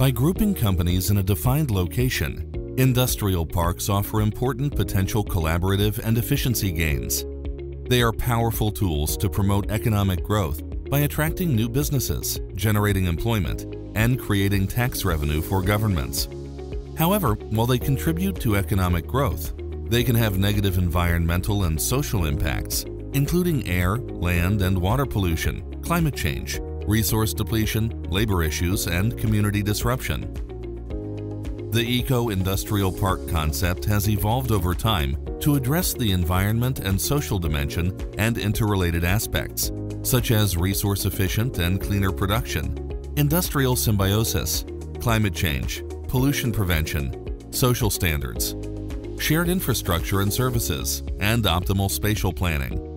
By grouping companies in a defined location, industrial parks offer important potential collaborative and efficiency gains. They are powerful tools to promote economic growth by attracting new businesses, generating employment, and creating tax revenue for governments. However, while they contribute to economic growth, they can have negative environmental and social impacts, including air, land, and water pollution, climate change, resource depletion, labor issues, and community disruption. The eco-industrial park concept has evolved over time to address the environment and social dimension and interrelated aspects, such as resource efficient and cleaner production, industrial symbiosis, climate change, pollution prevention, social standards, shared infrastructure and services, and optimal spatial planning.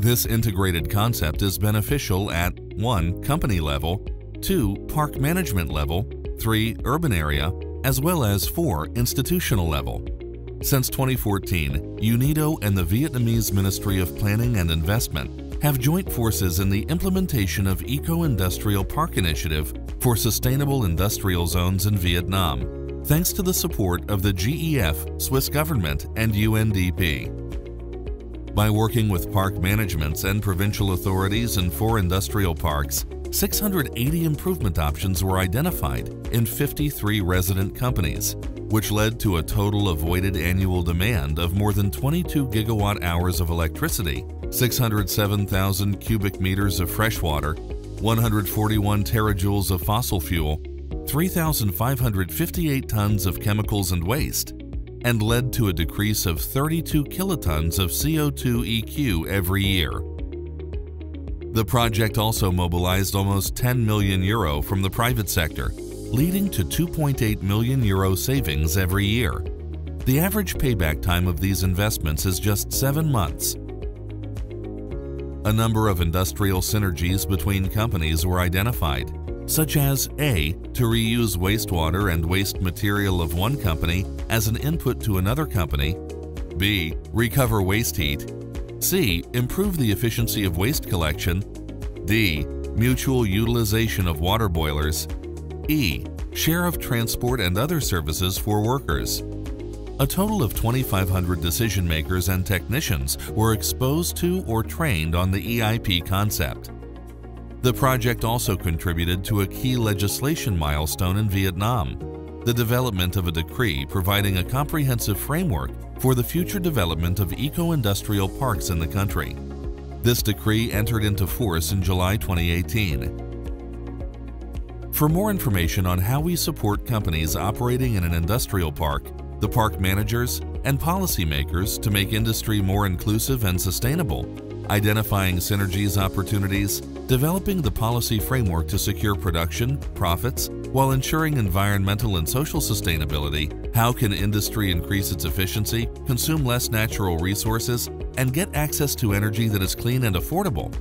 This integrated concept is beneficial at 1. Company level, 2. Park management level, 3. Urban area, as well as 4. Institutional level. Since 2014, UNIDO and the Vietnamese Ministry of Planning and Investment have joint forces in the implementation of Eco-Industrial Park Initiative for Sustainable Industrial Zones in Vietnam, thanks to the support of the GEF, Swiss government, and UNDP. By working with park managements and provincial authorities in four industrial parks, 680 improvement options were identified in 53 resident companies, which led to a total avoided annual demand of more than 22 gigawatt hours of electricity, 607,000 cubic meters of fresh water, 141 terajoules of fossil fuel, 3,558 tons of chemicals and waste, and led to a decrease of 32 kilotons of CO2 EQ every year. The project also mobilized almost 10 million euro from the private sector, leading to 2.8 million euro savings every year. The average payback time of these investments is just seven months. A number of industrial synergies between companies were identified, such as A. To reuse wastewater and waste material of one company as an input to another company. B. Recover waste heat. C. Improve the efficiency of waste collection. D. Mutual utilization of water boilers. E. Share of transport and other services for workers. A total of 2,500 decision makers and technicians were exposed to or trained on the EIP concept. The project also contributed to a key legislation milestone in Vietnam, the development of a decree providing a comprehensive framework for the future development of eco-industrial parks in the country. This decree entered into force in July 2018. For more information on how we support companies operating in an industrial park, the park managers, and policymakers to make industry more inclusive and sustainable, identifying synergies opportunities, developing the policy framework to secure production, profits, while ensuring environmental and social sustainability, how can industry increase its efficiency, consume less natural resources, and get access to energy that is clean and affordable?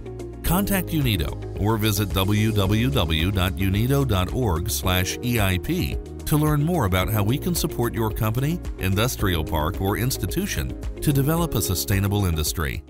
Contact UNIDO or visit www.unido.org/eip to learn more about how we can support your company, industrial park, or institution to develop a sustainable industry.